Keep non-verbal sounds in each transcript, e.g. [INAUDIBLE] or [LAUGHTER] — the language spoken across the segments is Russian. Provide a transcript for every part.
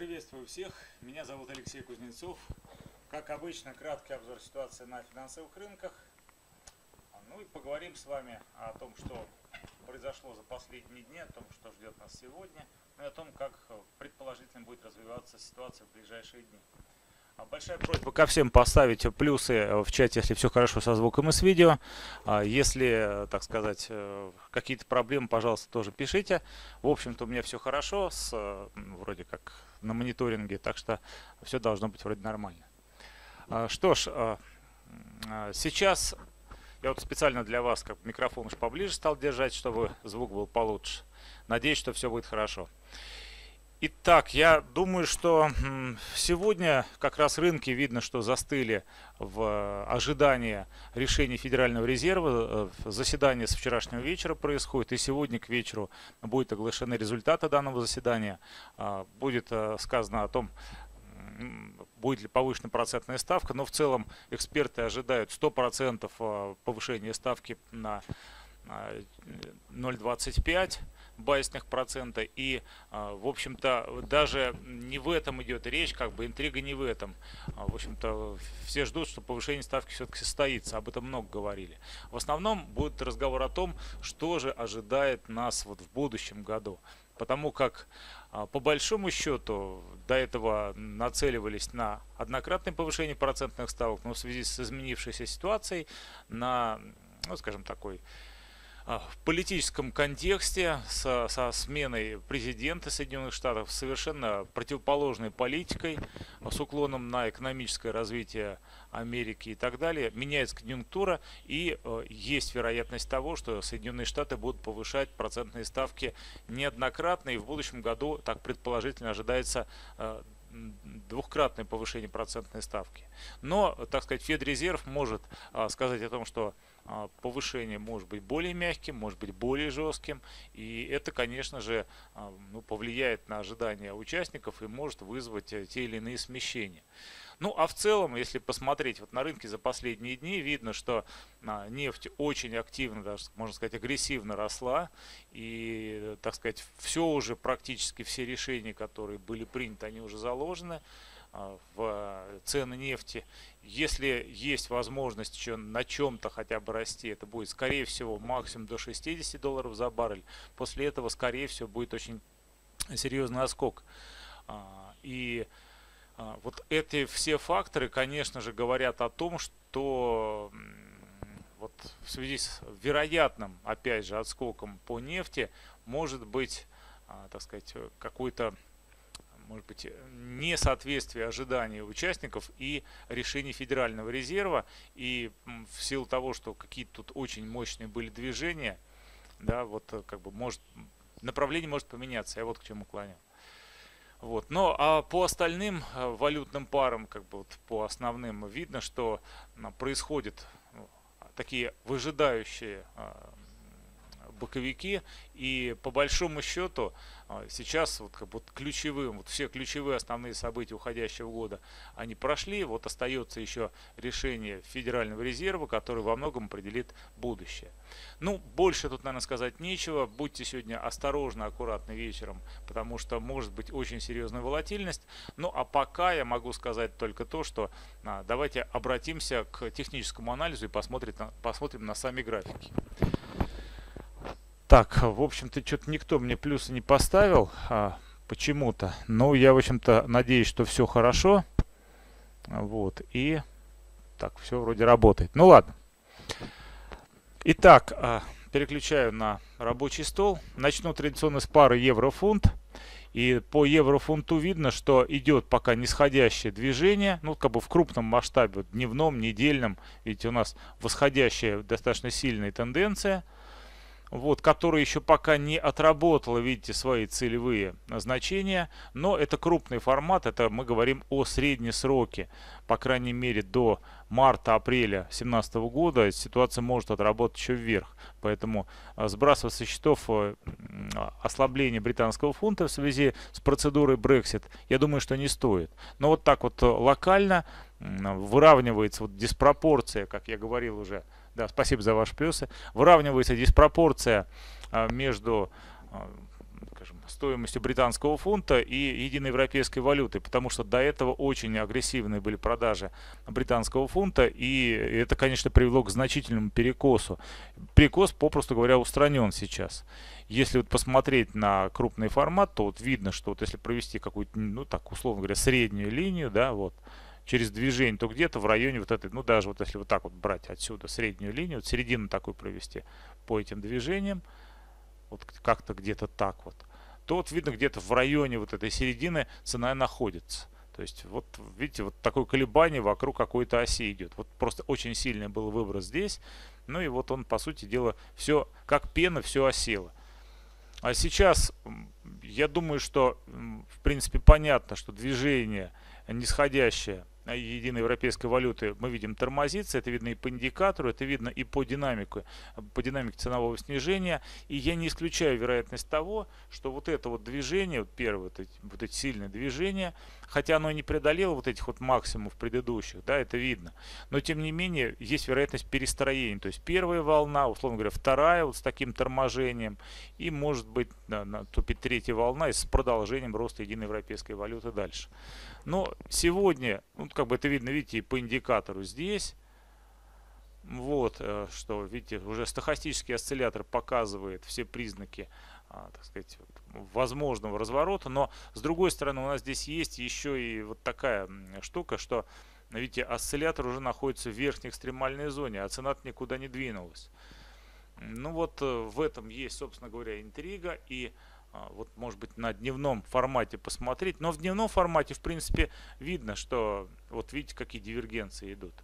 приветствую всех. Меня зовут Алексей Кузнецов. Как обычно, краткий обзор ситуации на финансовых рынках. Ну и поговорим с вами о том, что произошло за последние дни, о том, что ждет нас сегодня, ну и о том, как предположительно будет развиваться ситуация в ближайшие дни. А большая просьба ко всем поставить плюсы в чате, если все хорошо со звуком и с видео. А если, так сказать, э, какие-то проблемы, пожалуйста, тоже пишите. В общем-то, у меня все хорошо, с, вроде как на мониторинге, так что все должно быть вроде нормально. А, что ж, сейчас я вот специально для вас как микрофон уж поближе стал держать, чтобы звук был получше. Надеюсь, что все будет хорошо. Итак, я думаю, что сегодня как раз рынки видно, что застыли в ожидании решения Федерального резерва. Э, заседание с вчерашнего вечера происходит, и сегодня к вечеру будут оглашены результаты данного заседания. А, будет э, сказано о том, будет ли повышена процентная ставка, но в целом эксперты ожидают 100% э, повышения ставки на 0,25 базисных процента. И, а, в общем-то, даже не в этом идет речь, как бы интрига не в этом. А, в общем-то, все ждут, что повышение ставки все-таки состоится. Об этом много говорили. В основном будет разговор о том, что же ожидает нас вот в будущем году. Потому как а, по большому счету до этого нацеливались на однократное повышение процентных ставок, но в связи с изменившейся ситуацией на, ну, скажем, такой в политическом контексте со, со сменой президента Соединенных Штатов совершенно противоположной политикой с уклоном на экономическое развитие Америки и так далее, меняется конъюнктура и э, есть вероятность того, что Соединенные Штаты будут повышать процентные ставки неоднократно и в будущем году, так предположительно, ожидается э, двухкратное повышение процентной ставки. Но, так сказать, Федрезерв может э, сказать о том, что а, повышение может быть более мягким, может быть более жестким. И это, конечно же, а, ну, повлияет на ожидания участников и может вызвать э, те или иные смещения. Ну, а в целом, если посмотреть вот на рынке за последние дни, видно, что а, нефть очень активно, даже, можно сказать, агрессивно росла. И, так сказать, все уже, практически все решения, которые были приняты, они уже заложены. А, в цены нефти. Если есть возможность еще на чем-то хотя бы расти, это будет, скорее всего, максимум до 60 долларов за баррель. После этого, скорее всего, будет очень серьезный отскок. А, и а, вот эти все факторы, конечно же, говорят о том, что вот в связи с вероятным, опять же, отскоком по нефти, может быть, так сказать, какой-то может быть, несоответствие ожиданий участников и решений Федерального резерва. И в силу того, что какие-то тут очень мощные были движения, да, вот э, как бы может, направление может поменяться. Я вот к чему клоню. Вот. Но а по остальным э, валютным парам, как бы вот по основным, видно, что происходят ну, такие выжидающие боковики. И по большому счету а, сейчас вот, как бы, ключевым, вот все ключевые основные события уходящего года, они прошли. Вот остается еще решение Федерального резерва, который во многом определит будущее. Ну, больше тут, наверное, сказать нечего. Будьте сегодня осторожны, аккуратны вечером, потому что может быть очень серьезная волатильность. Ну, а пока я могу сказать только то, что а, давайте обратимся к техническому анализу и посмотрим посмотрим на сами графики. Так, в общем-то, что-то никто мне плюсы не поставил а, почему-то. Но я, в общем-то, надеюсь, что все хорошо. Вот, и так, все вроде работает. Ну ладно. Итак, а, переключаю на рабочий стол. Начну традиционно с пары евро-фунт. И по еврофунту видно, что идет пока нисходящее движение, ну как бы в крупном масштабе, вот, дневном, недельном. Видите, у нас восходящая достаточно сильная тенденция – вот, которая еще пока не отработала, видите, свои целевые значения, но это крупный формат, это мы говорим о средней сроке, по крайней мере до марта-апреля 2017 года ситуация может отработать еще вверх, поэтому а, сбрасывать со счетов э, ослабление британского фунта в связи с процедурой Brexit, я думаю, что не стоит. Но вот так вот локально выравнивается вот диспропорция, как я говорил уже, да, спасибо за ваши плюсы. Выравнивается диспропорция а, между а, скажем, стоимостью британского фунта и единой европейской валюты, потому что до этого очень агрессивные были продажи британского фунта, и это, конечно, привело к значительному перекосу. Перекос, попросту говоря, устранен сейчас. Если вот посмотреть на крупный формат, то вот видно, что вот если провести какую-то, ну так, условно говоря, среднюю линию, да, вот, через движение, то где-то в районе вот этой, ну даже вот если вот так вот брать отсюда среднюю линию, вот середину такую провести по этим движениям, вот как-то где-то так вот, то вот видно где-то в районе вот этой середины цена находится. То есть вот видите, вот такое колебание вокруг какой-то оси идет. Вот просто очень сильный был выброс здесь. Ну и вот он, по сути дела, все как пена, все осело. А сейчас, я думаю, что, в принципе, понятно, что движение нисходящее единой европейской валюты мы видим тормозится, это видно и по индикатору, это видно и по динамике, по динамике ценового снижения. И я не исключаю вероятность того, что вот это вот движение, вот первое, вот эти, вот эти сильные движения, хотя оно не преодолело вот этих вот максимумов предыдущих, да, это видно. Но тем не менее есть вероятность перестроения. То есть первая волна, условно говоря, вторая вот с таким торможением, и может быть да, наступит третья волна и с продолжением роста единой европейской валюты дальше. Но сегодня, ну, как бы это видно, видите, по индикатору здесь, вот, э, что, видите, уже стохастический осциллятор показывает все признаки, а, так сказать, возможного разворота, но с другой стороны у нас здесь есть еще и вот такая штука, что, видите, осциллятор уже находится в верхней экстремальной зоне, а цена никуда не двинулась. Ну вот э, в этом есть, собственно говоря, интрига. И вот может быть на дневном формате посмотреть. Но в дневном формате в принципе видно, что вот видите какие дивергенции идут.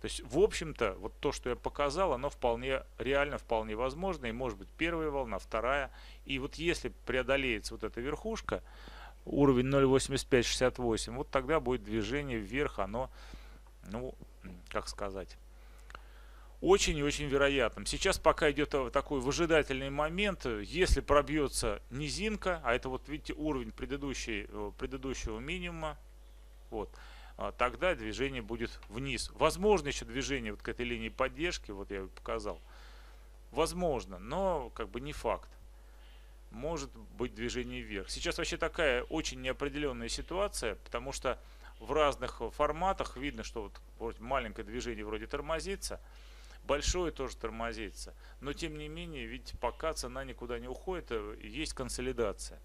То есть в общем-то вот то, что я показал, оно вполне реально, вполне возможно. И может быть первая волна, вторая. И вот если преодолеется вот эта верхушка, уровень 0.8568, вот тогда будет движение вверх, оно, ну, как сказать очень и очень вероятным. Сейчас пока идет такой выжидательный момент, если пробьется низинка, а это вот видите уровень предыдущей, э, предыдущего минимума, вот, а тогда движение будет вниз. Возможно еще движение вот к этой линии поддержки, вот я показал. Возможно, но как бы не факт. Может быть движение вверх. Сейчас вообще такая очень неопределенная ситуация, потому что в разных форматах видно, что вот маленькое движение вроде тормозится, большое тоже тормозится. Но тем не менее, видите, пока цена никуда не уходит, э, есть консолидация.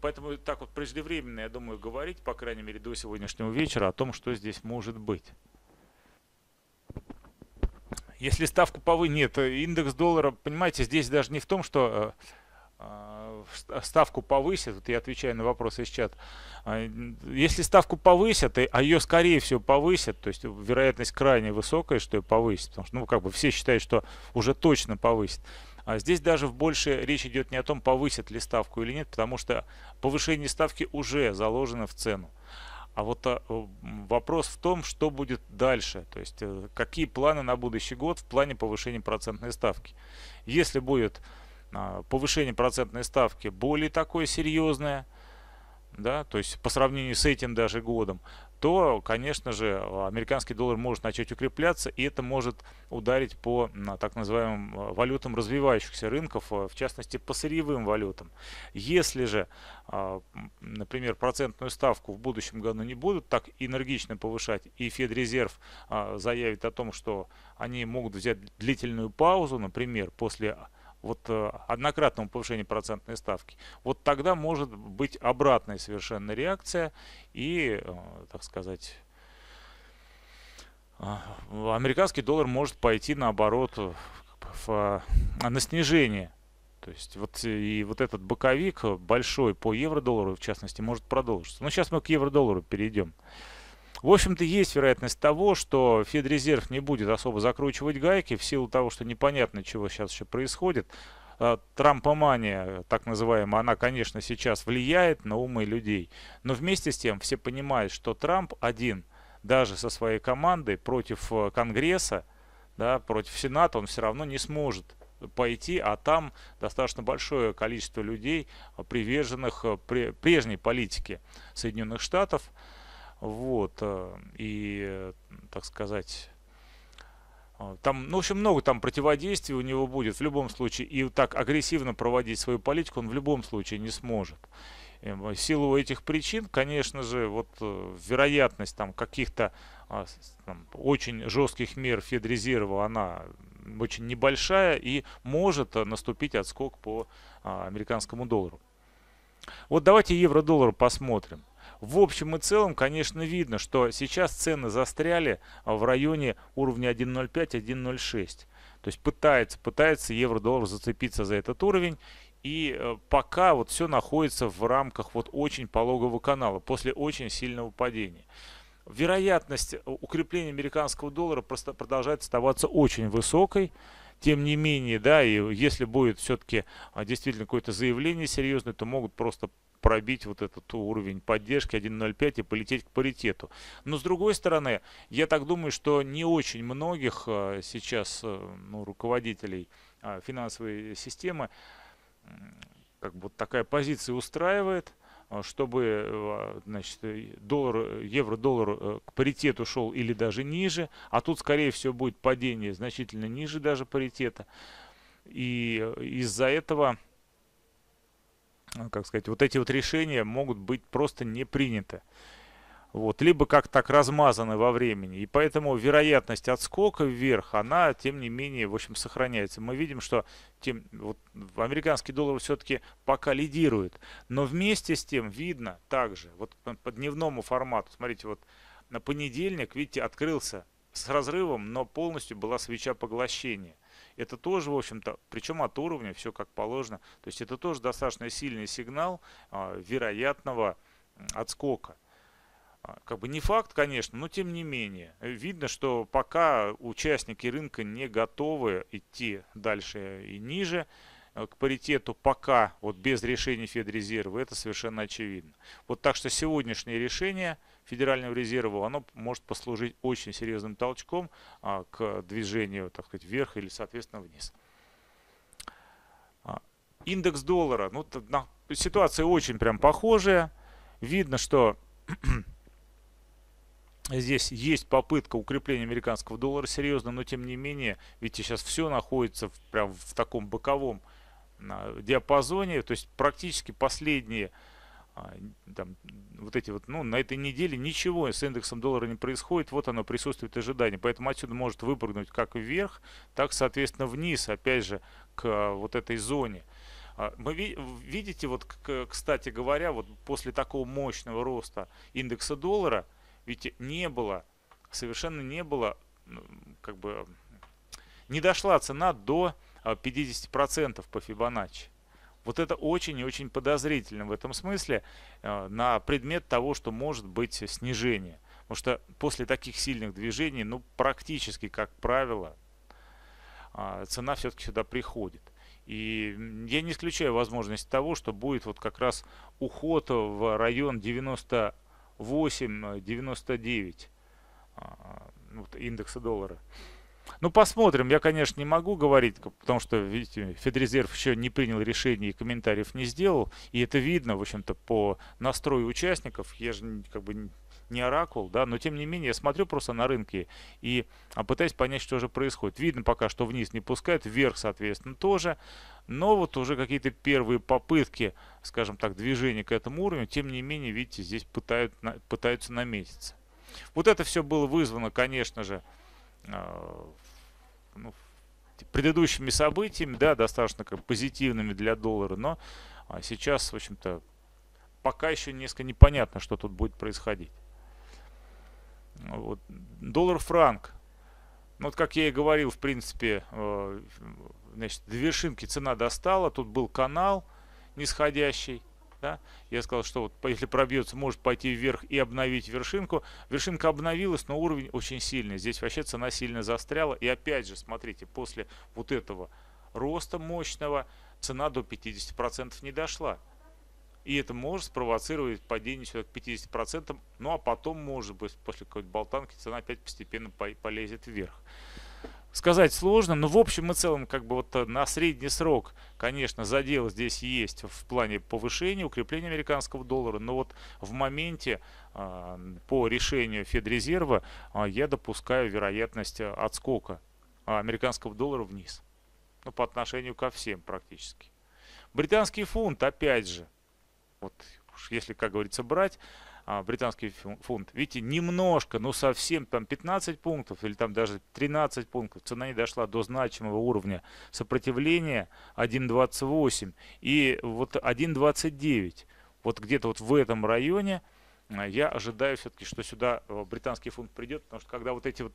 Поэтому так вот преждевременно, я думаю, говорить, по крайней мере, до сегодняшнего вечера о том, что здесь может быть. Если ставку повы нет, э, индекс доллара, понимаете, здесь даже не в том, что э, ставку повысят, вот я отвечаю на вопросы из чата, а, если ставку повысят, а ее скорее всего повысят, то есть вероятность крайне высокая, что ее повысят, потому что ну как бы все считают, что уже точно повысят. А здесь даже в больше речь идет не о том, повысят ли ставку или нет, потому что повышение ставки уже заложено в цену. А вот а, вопрос в том, что будет дальше, то есть э, какие планы на будущий год в плане повышения процентной ставки. Если будет а, повышение процентной ставки более такое серьезное, да, то есть по сравнению с этим даже годом, то, конечно же, американский доллар может начать укрепляться, и это может ударить по так называемым а, валютам развивающихся рынков, а, в частности по сырьевым валютам. Если же, например, процентную ставку в будущем году не будут так энергично повышать, и Федрезерв заявит о том, что они могут взять длительную паузу, например, после вот э, однократному повышению процентной ставки, вот тогда может быть обратная совершенно реакция и, э, так сказать, э, американский доллар может пойти наоборот в, на снижение. То есть вот и вот этот боковик большой по евро-доллару, в частности, может продолжиться. Но сейчас мы к евро-доллару перейдем. В общем-то, есть вероятность того, что Федрезерв не будет особо закручивать гайки в силу того, что непонятно, чего сейчас еще происходит. А, Трампомания, так называемая, она, конечно, сейчас влияет на умы людей. Но вместе с тем все понимают, что Трамп один, даже со своей командой против э, Конгресса, да, против Сената, он все равно не сможет пойти, а там достаточно большое количество людей, приверженных э, прежней политике Соединенных Штатов. Вот, э, и, так сказать, а, там, ну, в общем, много там противодействий у него будет в любом случае. И так агрессивно проводить свою политику он в любом случае не сможет. Эм, в силу этих причин, конечно же, вот э, вероятность там каких-то а, очень жестких мер Федрезерва, она очень небольшая и может э, наступить отскок по а, американскому доллару. Вот давайте евро-доллар посмотрим. В общем и целом, конечно, видно, что сейчас цены застряли в районе уровня 1.05-1.06. То есть пытается, пытается евро-доллар зацепиться за этот уровень. И э, пока вот все находится в рамках вот очень пологого канала после очень сильного падения. Вероятность укрепления американского доллара просто продолжает оставаться очень высокой. Тем не менее, да, и если будет все-таки а, действительно какое-то заявление серьезное, то могут просто пробить вот этот уровень поддержки 1.05 и полететь к паритету. Но с другой стороны, я так думаю, что не очень многих а, сейчас э, ну, руководителей а, финансовой системы как бы такая позиция устраивает, чтобы значит, доллар, евро-доллар э, к паритету шел или даже ниже, а тут, скорее всего, будет падение значительно ниже даже паритета. И э, из-за этого как сказать, вот эти вот решения могут быть просто не приняты. Вот, либо как так размазаны во времени. И поэтому вероятность отскока вверх, она, тем не менее, в общем, сохраняется. Мы видим, что тем, вот, американский доллар все-таки пока лидирует. Но вместе с тем видно также, вот по дневному формату, смотрите, вот на понедельник, видите, открылся с разрывом, но полностью была свеча поглощения. Это тоже, в общем-то, причем от уровня, все как положено. То есть это тоже достаточно сильный сигнал а, вероятного отскока. А, как бы не факт, конечно, но тем не менее. Видно, что пока участники рынка не готовы идти дальше и ниже э, к паритету, пока вот без решения Федрезерва, это совершенно очевидно. Вот так что сегодняшнее решение – Федерального резерва, оно может послужить очень серьезным толчком а, к движению, так сказать, вверх или, соответственно, вниз. А, индекс доллара. Ну, ситуация очень прям похожая. Видно, что [CLEARS THROAT] здесь есть попытка укрепления американского доллара серьезно, но тем не менее, видите, сейчас все находится в, прям в таком боковом а, диапазоне, то есть практически последние там, вот эти вот, ну, на этой неделе ничего с индексом доллара не происходит, вот оно присутствует ожидание. Поэтому отсюда может выпрыгнуть как вверх, так, соответственно, вниз, опять же, к а, вот этой зоне. А, мы видите, вот, кстати говоря, вот после такого мощного роста индекса доллара, ведь не было, совершенно не было, как бы, не дошла цена до 50% по Фибоначчи. Вот это очень и очень подозрительно в этом смысле э, на предмет того, что может быть снижение. Потому что после таких сильных движений, ну, практически, как правило, э, цена все-таки сюда приходит. И я не исключаю возможность того, что будет вот как раз уход в район 98-99 э, вот, индекса доллара. Ну, посмотрим. Я, конечно, не могу говорить, потому что, видите, Федрезерв еще не принял решение и комментариев не сделал. И это видно, в общем-то, по настрою участников. Я же как бы не оракул, да, но тем не менее я смотрю просто на рынки и а, пытаюсь понять, что же происходит. Видно пока, что вниз не пускает, вверх, соответственно, тоже. Но вот уже какие-то первые попытки, скажем так, движения к этому уровню, тем не менее, видите, здесь пытают, пытаются наметиться. Вот это все было вызвано, конечно же, ну, предыдущими событиями, да, достаточно как позитивными для доллара, но а, сейчас, в общем-то, пока еще несколько непонятно, что тут будет происходить. Вот. Доллар-франк. Ну, вот как я и говорил, в принципе, э, значит, до вершинки цена достала, тут был канал нисходящий, да? Я сказал, что вот если пробьется, может пойти вверх и обновить вершинку. Вершинка обновилась, но уровень очень сильный. Здесь вообще цена сильно застряла. И опять же, смотрите, после вот этого роста мощного цена до 50% не дошла. И это может спровоцировать падение сюда к 50%. Ну а потом, может быть, после какой-то болтанки цена опять постепенно полезет вверх сказать сложно, но в общем и целом, как бы вот э, на средний срок, конечно, задел здесь есть в плане повышения, укрепления американского доллара, но вот в моменте э, по решению Федрезерва э, я допускаю вероятность отскока американского доллара вниз. Ну, по отношению ко всем практически. Британский фунт, опять же, вот если, как говорится, брать, а, британский фунт. Видите, немножко, ну совсем там 15 пунктов или там даже 13 пунктов. Цена не дошла до значимого уровня сопротивления 1.28 и вот 1.29. Вот где-то вот в этом районе а, я ожидаю все-таки, что сюда э, британский фунт придет, потому что когда вот эти вот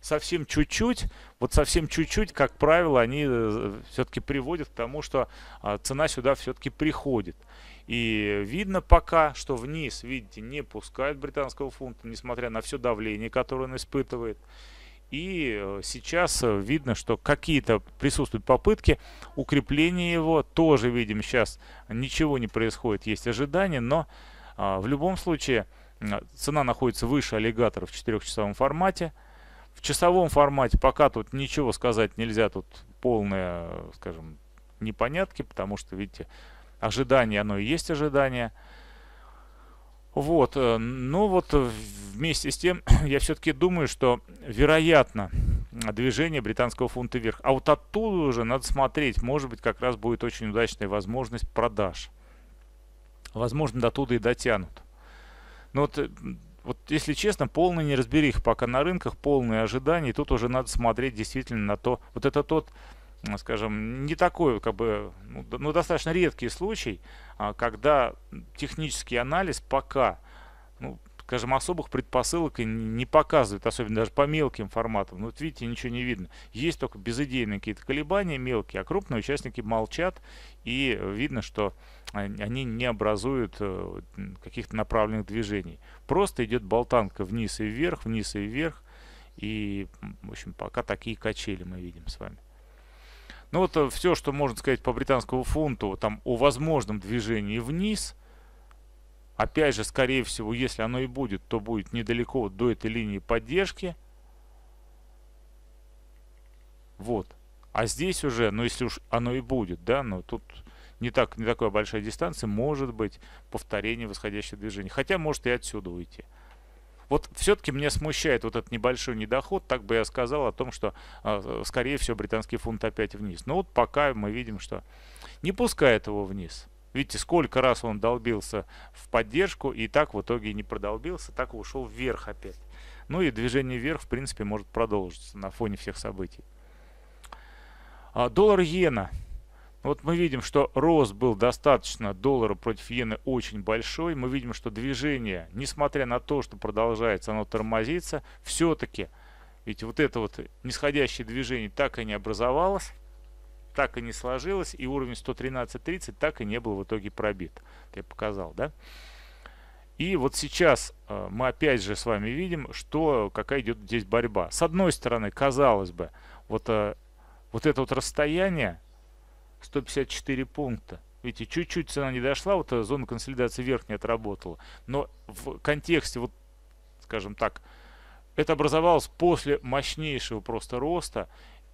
совсем чуть-чуть, вот совсем чуть-чуть, как правило, они э, все-таки приводят к тому, что а, цена сюда все-таки приходит. И видно пока, что вниз, видите, не пускает британского фунта, несмотря на все давление, которое он испытывает. И э, сейчас э, видно, что какие-то присутствуют попытки укрепления его. Тоже видим сейчас ничего не происходит, есть ожидания, но а, в любом случае цена находится выше аллигатора в 4-часовом формате. В часовом формате пока тут ничего сказать нельзя, тут полные, скажем, непонятки, потому что, видите, ожидание, оно и есть ожидание. Вот, э, ну вот э, вместе с тем, [CLEARS THROAT] я все-таки думаю, что вероятно движение британского фунта вверх. А вот оттуда уже надо смотреть, может быть, как раз будет очень удачная возможность продаж. Возможно, до туда и дотянут. Но вот, э, вот если честно, полная неразберих пока на рынках, полные ожидания. И тут уже надо смотреть действительно на то. Вот это тот скажем, не такой, как бы, ну, ну, достаточно редкий случай, а, когда технический анализ пока, ну, скажем, особых предпосылок не показывает, особенно даже по мелким форматам. Ну, вот видите, ничего не видно. Есть только безыдейные какие-то колебания мелкие, а крупные участники молчат, и видно, что они не образуют э, каких-то направленных движений. Просто идет болтанка вниз и вверх, вниз и вверх, и, в общем, пока такие качели мы видим с вами. Ну вот э, все, что можно сказать по британскому фунту, там о возможном движении вниз. Опять же, скорее всего, если оно и будет, то будет недалеко до этой линии поддержки. Вот. А здесь уже, ну если уж оно и будет, да, но тут не, так, не такая большая дистанция, может быть повторение восходящего движения. Хотя может и отсюда уйти. Вот все-таки меня смущает вот этот небольшой недоход, так бы я сказал о том, что, э, скорее всего, британский фунт опять вниз. Но вот пока мы видим, что не пускает его вниз. Видите, сколько раз он долбился в поддержку, и так в итоге не продолбился, так ушел вверх опять. Ну и движение вверх, в принципе, может продолжиться на фоне всех событий. А, Доллар-иена. Вот мы видим, что рост был достаточно доллара против иены очень большой. Мы видим, что движение, несмотря на то, что продолжается, оно тормозится, все-таки, ведь вот это вот нисходящее движение так и не образовалось, так и не сложилось, и уровень 113.30 так и не был в итоге пробит. Я показал, да? И вот сейчас э, мы опять же с вами видим, что какая идет здесь борьба. С одной стороны, казалось бы, вот, э, вот это вот расстояние, 154 пункта. Видите, чуть-чуть цена не дошла, вот зона консолидации вверх не отработала. Но в контексте, вот, скажем так, это образовалось после мощнейшего просто роста.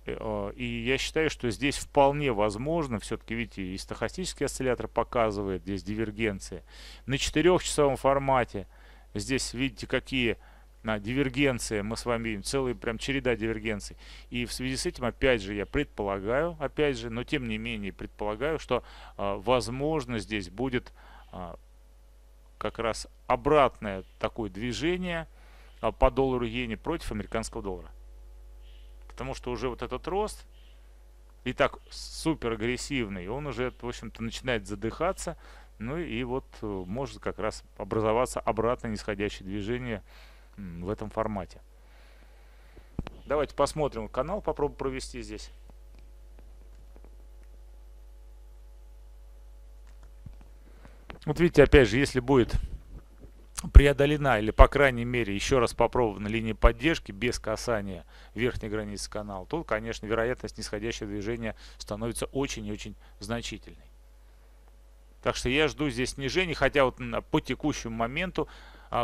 Э, и я считаю, что здесь вполне возможно, все-таки, видите, и стохастический осциллятор показывает здесь дивергенции. На четырехчасовом формате здесь, видите, какие на дивергенция, мы с вами видим, целая прям череда дивергенций. И в связи с этим, опять же, я предполагаю, опять же, но тем не менее предполагаю, что, э, возможно, здесь будет э, как раз обратное такое движение э, по доллару иене против американского доллара. Потому что уже вот этот рост, и так супер агрессивный, он уже, в общем-то, начинает задыхаться, ну и вот может как раз образоваться обратное нисходящее движение в этом формате. Давайте посмотрим канал, попробуем провести здесь. Вот видите, опять же, если будет преодолена или, по крайней мере, еще раз попробована линия поддержки без касания верхней границы канала, то, конечно, вероятность нисходящего движения становится очень и очень значительной. Так что я жду здесь снижения, хотя вот по текущему моменту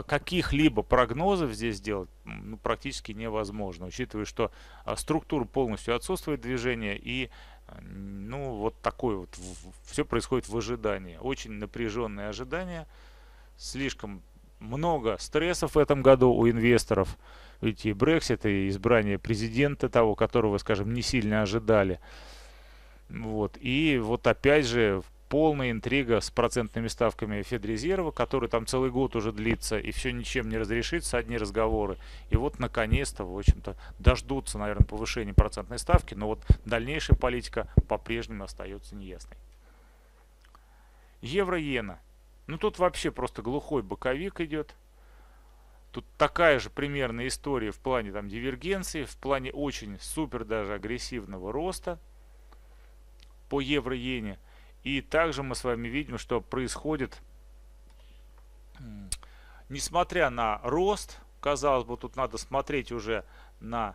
каких-либо прогнозов здесь сделать ну, практически невозможно, учитывая, что а, структура полностью отсутствует движения и а, ну вот такое вот все происходит в ожидании. Очень напряженные ожидания, слишком много стрессов в этом году у инвесторов. видите, и Брексит, и избрание президента того, которого, скажем, не сильно ожидали. Вот. И вот опять же полная интрига с процентными ставками Федрезерва, который там целый год уже длится, и все ничем не разрешится, одни разговоры. И вот наконец-то, в общем-то, дождутся, наверное, повышения процентной ставки, но вот дальнейшая политика по-прежнему остается неясной. Евро-иена. Ну тут вообще просто глухой боковик идет. Тут такая же примерная история в плане там дивергенции, в плане очень супер даже агрессивного роста по евро-иене. И также мы с вами видим, что происходит, несмотря на рост, казалось бы, тут надо смотреть уже на,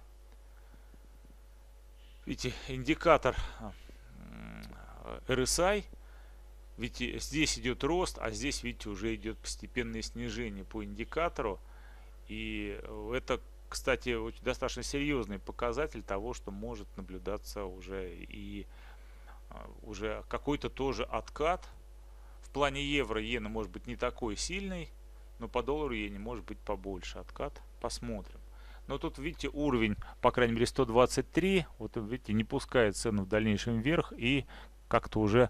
видите, индикатор RSI, ведь здесь идет рост, а здесь, видите, уже идет постепенное снижение по индикатору. И это, кстати, достаточно серьезный показатель того, что может наблюдаться уже и уже какой-то тоже откат. В плане евро иена может быть не такой сильный, но по доллару иене может быть побольше откат. Посмотрим. Но тут, видите, уровень, по крайней мере, 123. Вот, видите, не пускает цену в дальнейшем вверх. И как-то уже...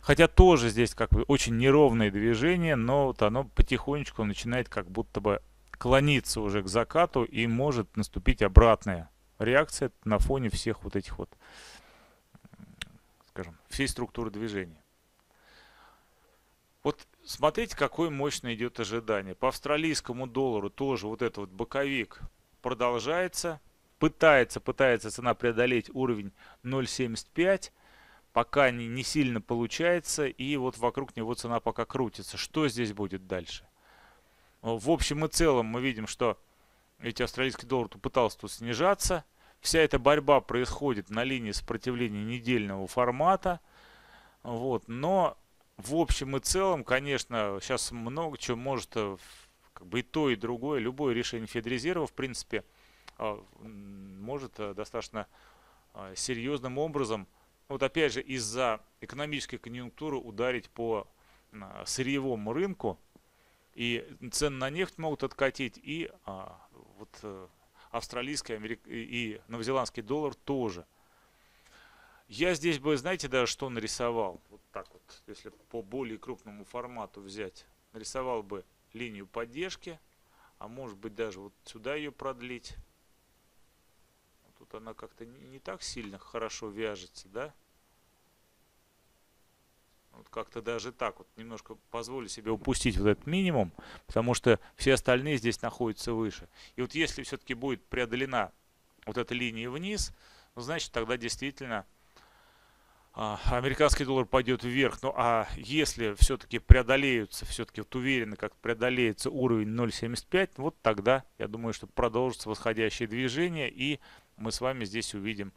Хотя тоже здесь как бы очень неровное движение, но вот оно потихонечку начинает как будто бы клониться уже к закату и может наступить обратная реакция на фоне всех вот этих вот скажем, всей структуры движения. Вот смотрите, какое мощное идет ожидание. По австралийскому доллару тоже вот этот вот боковик продолжается. Пытается, пытается цена преодолеть уровень 0.75. Пока не, не сильно получается. И вот вокруг него цена пока крутится. Что здесь будет дальше? В общем и целом мы видим, что эти австралийский доллар пытался тут снижаться. Вся эта борьба происходит на линии сопротивления недельного формата. Вот. Но в общем и целом, конечно, сейчас много чего может э, как бы и то, и другое. Любое решение Федрезерва, в принципе, э, может э, достаточно серьезным образом, вот опять же, из-за экономической конъюнктуры ударить по сырьевому рынку. И цены на нефть могут откатить, и а, вот австралийский и новозеландский доллар тоже. Я здесь бы, знаете, даже что нарисовал? Вот так вот, если по более крупному формату взять. Нарисовал бы линию поддержки, а может быть даже вот сюда ее продлить. Тут она как-то не так сильно хорошо вяжется, да? Вот как-то даже так вот немножко позволю себе упустить вот этот минимум, потому что все остальные здесь находятся выше. И вот если все-таки будет преодолена вот эта линия вниз, ну, значит тогда действительно а, американский доллар пойдет вверх. Ну а если все-таки преодолеются, все-таки вот уверенно как преодолеется уровень 0.75, вот тогда я думаю, что продолжится восходящее движение и мы с вами здесь увидим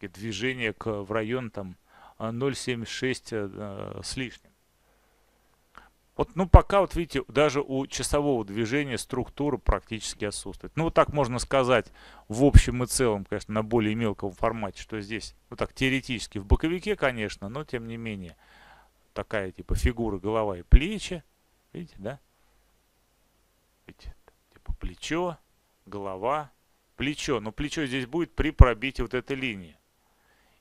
движение к, в район там 0,76 э, с лишним. Вот, ну, пока, вот видите, даже у часового движения структура практически отсутствует. Ну, вот так можно сказать в общем и целом, конечно, на более мелком формате, что здесь, вот так теоретически, в боковике, конечно, но тем не менее, такая типа фигура голова и плечи, видите, да? Видите, типа плечо, голова, плечо. Но плечо здесь будет при пробитии вот этой линии.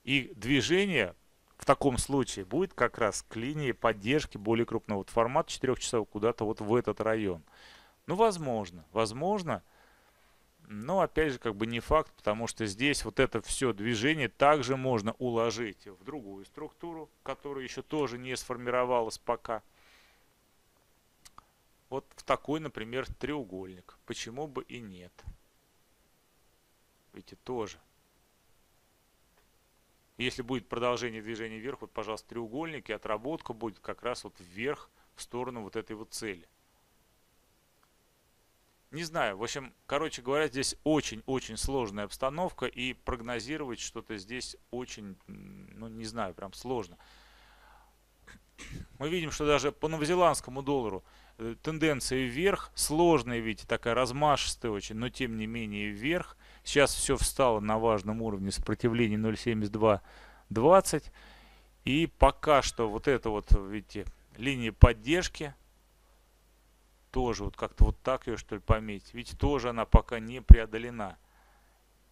И движение в таком случае будет как раз к линии поддержки более крупного вот формата 4 часов куда-то вот в этот район. Ну, возможно, возможно, но опять же как бы не факт, потому что здесь вот это все движение также можно уложить в другую структуру, которая еще тоже не сформировалась пока. Вот в такой, например, треугольник. Почему бы и нет? Видите, тоже если будет продолжение движения вверх, вот, пожалуйста, треугольник, и отработка будет как раз вот вверх, в сторону вот этой вот цели. Не знаю, в общем, короче говоря, здесь очень-очень сложная обстановка, и прогнозировать что-то здесь очень, ну, не знаю, прям сложно. Мы видим, что даже по новозеландскому доллару э, тенденция вверх, сложная, видите, такая размашистая очень, но тем не менее вверх. Сейчас все встало на важном уровне сопротивления 0.7220. И пока что вот это вот, видите, линия поддержки тоже вот как-то вот так ее что ли пометить. Ведь тоже она пока не преодолена.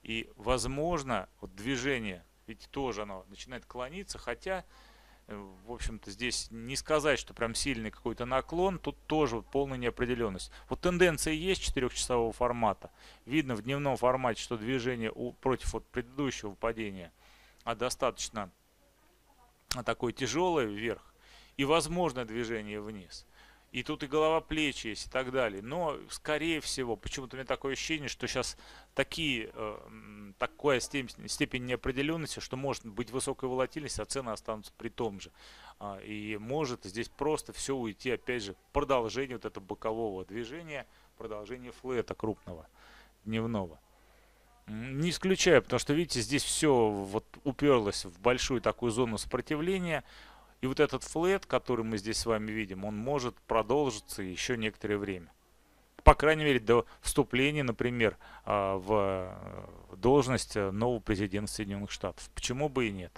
И возможно, вот движение, ведь тоже оно начинает клониться, хотя, в общем-то, здесь не сказать, что прям сильный какой-то наклон, тут тоже полная неопределенность. Вот тенденция есть четырехчасового формата. Видно в дневном формате, что движение у, против вот предыдущего падения а достаточно такое тяжелое вверх и возможно движение вниз. И тут и голова, плечи есть и так далее. Но, скорее всего, почему-то у меня такое ощущение, что сейчас такие, э, такая степень, степень неопределенности, что может быть высокая волатильность, а цены останутся при том же. А, и может здесь просто все уйти, опять же, продолжение вот этого бокового движения, продолжение флета крупного, дневного. Не исключаю, потому что, видите, здесь все вот уперлось в большую такую зону сопротивления. И вот этот флет, который мы здесь с вами видим, он может продолжиться еще некоторое время. По крайней мере, до вступления, например, а, в должность нового президента Соединенных Штатов. Почему бы и нет?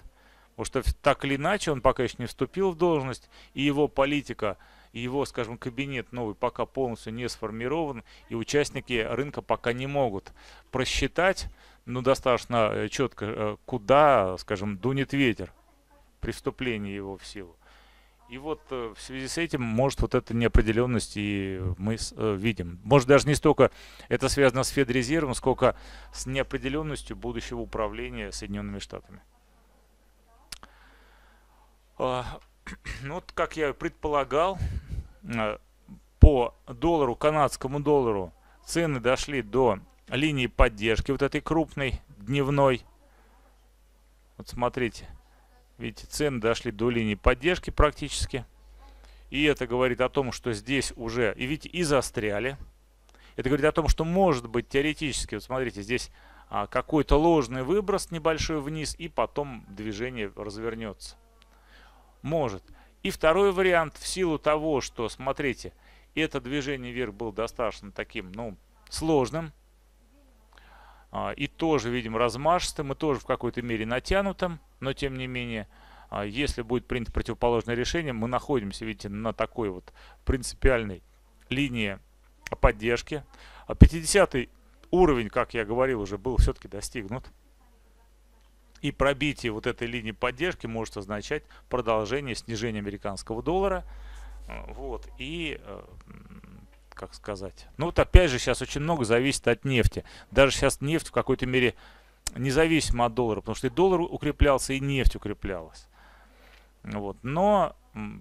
Потому что так или иначе он пока еще не вступил в должность, и его политика, и его, скажем, кабинет новый пока полностью не сформирован, и участники рынка пока не могут просчитать, ну, достаточно э, четко, э, куда, скажем, дунет ветер при его в силу. И вот э, в связи с этим, может, вот эта неопределенность и мы э, видим. Может, даже не столько это связано с Федрезервом, сколько с неопределенностью будущего управления Соединенными Штатами. А, [CLEARS THROAT] ну, вот как я предполагал, э, по доллару, канадскому доллару, цены дошли до линии поддержки, вот этой крупной, дневной. Вот смотрите. Видите, цены дошли до линии поддержки практически. И это говорит о том, что здесь уже, и видите, и застряли. Это говорит о том, что может быть теоретически, вот смотрите, здесь а, какой-то ложный выброс небольшой вниз, и потом движение развернется. Может. И второй вариант, в силу того, что, смотрите, это движение вверх было достаточно таким, ну, сложным, и тоже, видим, размашистым, и тоже в какой-то мере натянутым, но тем не менее, а, если будет принято противоположное решение, мы находимся, видите, на такой вот принципиальной линии поддержки. 50 а уровень, как я говорил, уже был все-таки достигнут. И пробитие вот этой линии поддержки может означать продолжение снижения американского доллара. Вот. И как сказать. Ну вот опять же сейчас очень много зависит от нефти. Даже сейчас нефть в какой-то мере независимо от доллара, потому что и доллар укреплялся, и нефть укреплялась. Вот. Но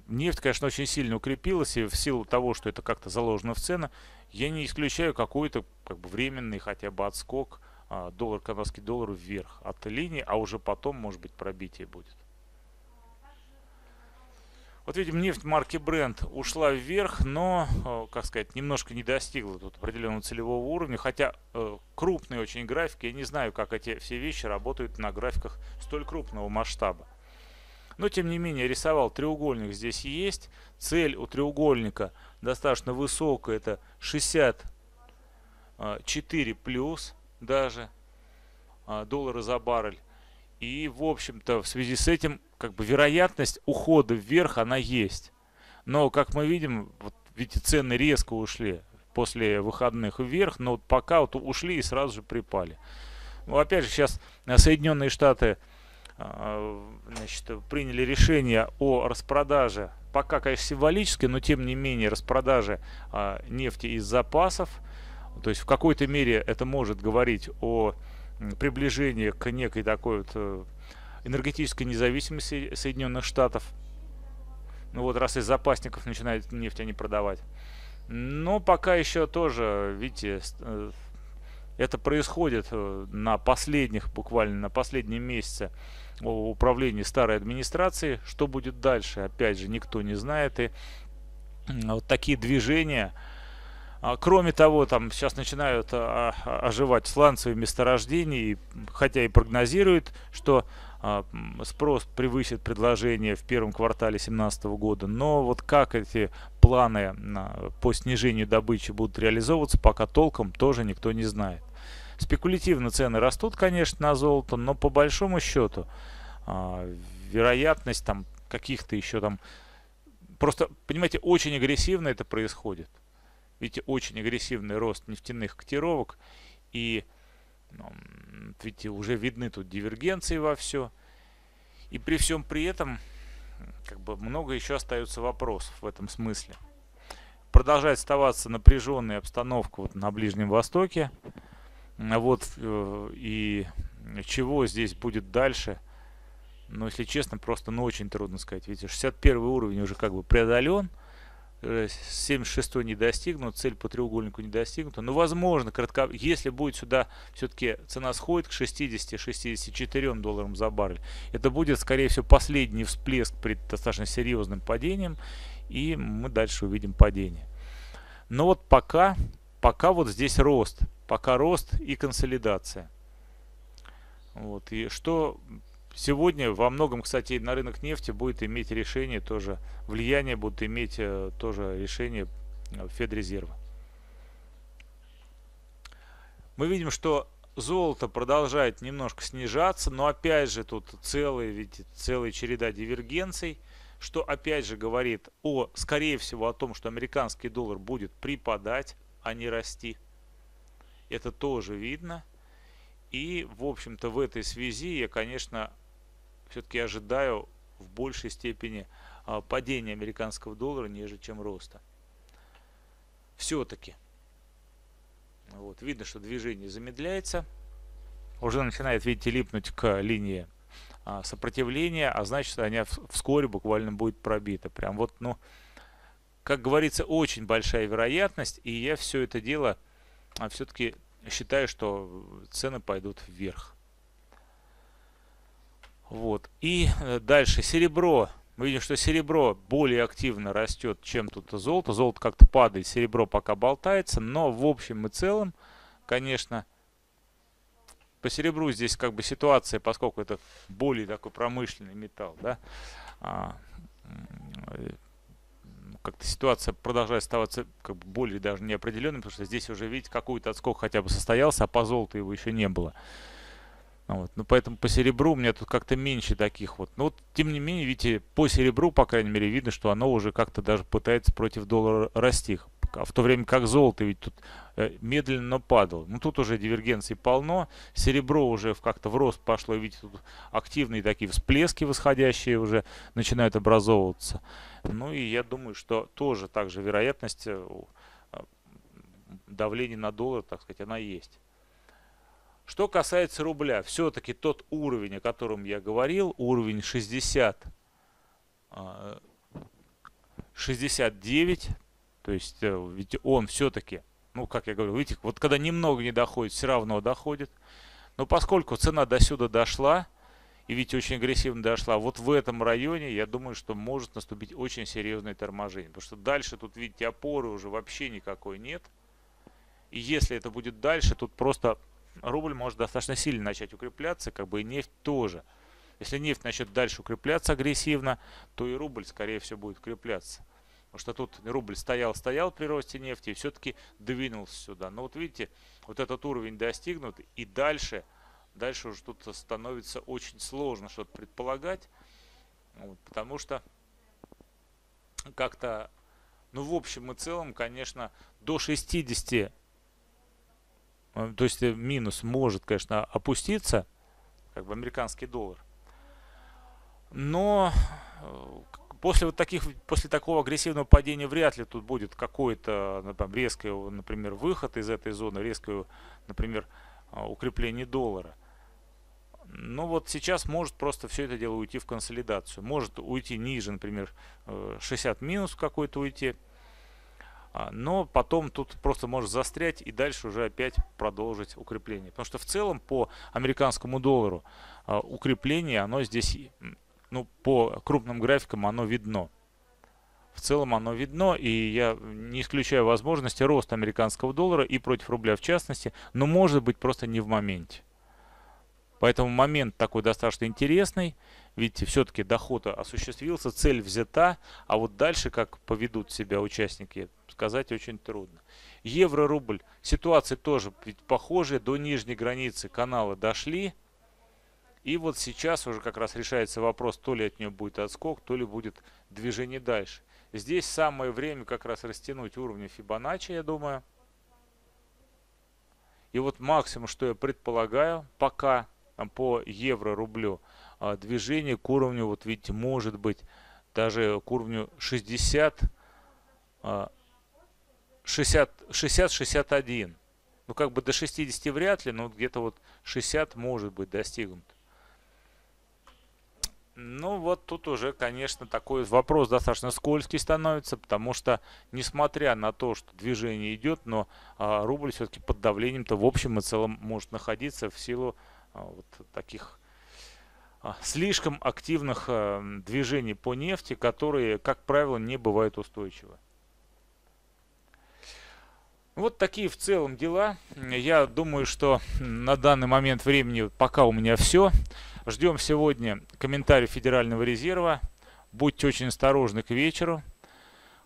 нефть, конечно, очень сильно укрепилась, и в силу того, что это как-то заложено в цену, я не исключаю какой-то как бы временный хотя бы отскок а, доллар, канадский доллар вверх от линии, а уже потом, может быть, пробитие будет. Вот видим, нефть марки Brent ушла вверх, но, э, как сказать, немножко не достигла тут определенного целевого уровня. Хотя э, крупные очень графики, я не знаю, как эти все вещи работают на графиках столь крупного масштаба. Но, тем не менее, рисовал треугольник здесь есть. Цель у треугольника достаточно высокая, это 64 плюс даже э, доллара за баррель. И, в общем-то, в связи с этим, как бы вероятность ухода вверх, она есть. Но, как мы видим, вот, видите, цены резко ушли после выходных вверх, но вот пока вот ушли и сразу же припали. Ну, опять же, сейчас Соединенные Штаты а, значит, приняли решение о распродаже, пока, конечно, символически, но тем не менее распродаже а, нефти из запасов. То есть в какой-то мере это может говорить о приближение к некой такой вот э, энергетической независимости Соединенных Штатов. Ну вот раз из запасников начинают нефть они продавать. Но пока еще тоже, видите, э, это происходит э, на последних, буквально на последнем месяце управления старой администрации. Что будет дальше, опять же, никто не знает. И вот такие движения, а, кроме того, там сейчас начинают а, а, оживать сланцевые месторождения, хотя и прогнозируют, что спрос превысит предложение в первом квартале 2017 года. Но вот как эти планы по снижению добычи будут реализовываться, пока толком тоже никто не знает. Спекулятивно цены растут, конечно, на золото, но по большому счету вероятность там каких-то еще там... Просто, понимаете, очень агрессивно это происходит. Видите, очень агрессивный рост нефтяных котировок. И, ну, видите, уже видны тут дивергенции во все. И при всем при этом, как бы много еще остается вопросов в этом смысле. Продолжает оставаться напряженная обстановка вот на Ближнем Востоке. Вот э, и чего здесь будет дальше, ну, если честно, просто ну, очень трудно сказать. Видите, 61 уровень уже как бы преодолен. 76 э, не достигнут, цель по треугольнику не достигнута. Но возможно, кратко, если будет сюда все-таки цена сходит к 60-64 долларам за баррель, это будет, скорее всего, последний всплеск при достаточно серьезным падением, и мы дальше увидим падение. Но вот пока, пока вот здесь рост, пока рост и консолидация. Вот, и что сегодня во многом, кстати, на рынок нефти будет иметь решение тоже, влияние будут иметь э, тоже решение э, Федрезерва. Мы видим, что золото продолжает немножко снижаться, но опять же тут целая, ведь целая череда дивергенций, что опять же говорит о, скорее всего, о том, что американский доллар будет припадать, а не расти. Это тоже видно. И, в общем-то, в этой связи я, конечно, все-таки ожидаю в большей степени а, падения американского доллара, нежели чем роста. Все-таки. Вот, видно, что движение замедляется. Уже начинает, видите, липнуть к линии а, сопротивления, а значит, она вскоре буквально будет пробита. Прям вот, ну, как говорится, очень большая вероятность, и я все это дело а, все-таки считаю, что цены пойдут вверх. Вот. И э, дальше серебро. Мы видим, что серебро более активно растет, чем тут золото. Золото как-то падает, серебро пока болтается. Но в общем и целом, конечно, по серебру здесь как бы ситуация, поскольку это более такой промышленный металл, да, а, как-то ситуация продолжает оставаться как бы более даже неопределенной, потому что здесь уже, видите, какой-то отскок хотя бы состоялся, а по золоту его еще не было. Вот. Ну, поэтому по серебру у меня тут как-то меньше таких вот. Но вот, тем не менее, видите, по серебру, по крайней мере, видно, что оно уже как-то даже пытается против доллара расти. А в то время как золото ведь тут э, медленно падало. Ну, тут уже дивергенций полно. Серебро уже как-то в рост пошло. Видите, тут активные такие всплески восходящие уже начинают образовываться. Ну, и я думаю, что тоже также вероятность э, давления на доллар, так сказать, она есть. Что касается рубля, все-таки тот уровень, о котором я говорил, уровень 60, 69, а, то есть э, ведь он все-таки, ну как я говорю, видите, вот когда немного не доходит, все равно доходит. Но поскольку цена до сюда дошла, и ведь очень агрессивно дошла, вот в этом районе, я думаю, что может наступить очень серьезное торможение. Потому что дальше тут, видите, опоры уже вообще никакой нет. И если это будет дальше, тут просто рубль может достаточно сильно начать укрепляться, как бы и нефть тоже. Если нефть начнет дальше укрепляться агрессивно, то и рубль, скорее всего, будет укрепляться. Потому что тут рубль стоял-стоял при росте нефти и все-таки двинулся сюда. Но вот видите, вот этот уровень достигнут, и дальше, дальше уже тут становится очень сложно что-то предполагать. Вот, потому что как-то, ну, в общем и целом, конечно, до 60 Э, то есть э, минус может, конечно, опуститься, как бы американский доллар. Но э, после вот таких, после такого агрессивного падения вряд ли тут будет какой-то, например, резкий, например, выход из этой зоны, резкое, например, укрепление доллара. Но вот сейчас может просто все это дело уйти в консолидацию. Может уйти ниже, например, 60 минус какой-то уйти. А, но потом тут просто может застрять и дальше уже опять продолжить укрепление. Потому что в целом по американскому доллару а, укрепление, оно здесь, ну, по крупным графикам оно видно. В целом оно видно, и я не исключаю возможности роста американского доллара и против рубля в частности, но может быть просто не в моменте. Поэтому момент такой достаточно интересный. Видите, все-таки доход осуществился, цель взята, а вот дальше как поведут себя участники сказать очень трудно. Евро-рубль. Ситуация тоже похожая. До нижней границы канала дошли. И вот сейчас уже как раз решается вопрос, то ли от нее будет отскок, то ли будет движение дальше. Здесь самое время как раз растянуть уровни Фибоначчи, я думаю. И вот максимум, что я предполагаю, пока по евро-рублю а, движение к уровню, вот видите, может быть даже к уровню 60, 60-61. Ну, как бы до 60 вряд ли, но где-то вот 60 может быть достигнут. Ну, вот тут уже, конечно, такой вопрос достаточно скользкий становится, потому что, несмотря на то, что движение идет, но а, рубль все-таки под давлением-то в общем и целом может находиться в силу а, вот таких а, слишком активных а, движений по нефти, которые, как правило, не бывают устойчивы. Вот такие в целом дела. Я думаю, что на данный момент времени пока у меня все. Ждем сегодня комментарий Федерального резерва. Будьте очень осторожны к вечеру.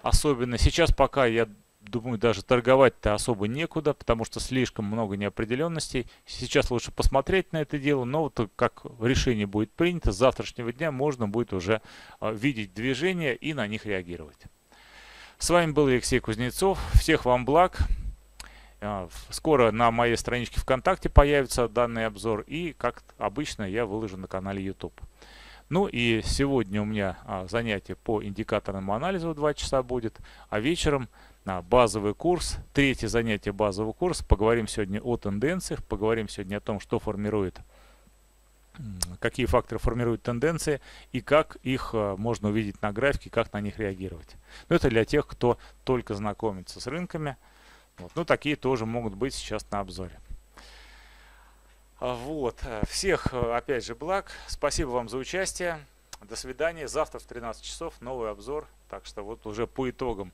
Особенно сейчас пока, я думаю, даже торговать-то особо некуда, потому что слишком много неопределенностей. Сейчас лучше посмотреть на это дело, но вот как решение будет принято, с завтрашнего дня можно будет уже а, видеть движения и на них реагировать. С вами был Алексей Кузнецов. Всех вам благ. А, скоро на моей страничке ВКонтакте появится данный обзор. И, как обычно, я выложу на канале YouTube. Ну и сегодня у меня а, занятие по индикаторному анализу 2 часа будет. А вечером на базовый курс, третье занятие базового курса. Поговорим сегодня о тенденциях, поговорим сегодня о том, что формирует какие факторы формируют тенденции и как их э, можно увидеть на графике, как на них реагировать. Но это для тех, кто только знакомится с рынками. Вот. Ну, такие тоже могут быть сейчас на обзоре. А, вот. Э, всех, э, опять же, благ. Спасибо вам за участие. До свидания. Завтра в 13 часов новый обзор. Так что вот уже по итогам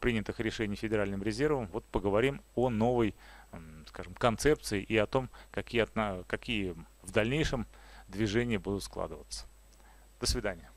принятых решений Федеральным резервом вот поговорим о новой, скажем, концепции и о том, какие, какие в дальнейшем движения будут складываться. До свидания.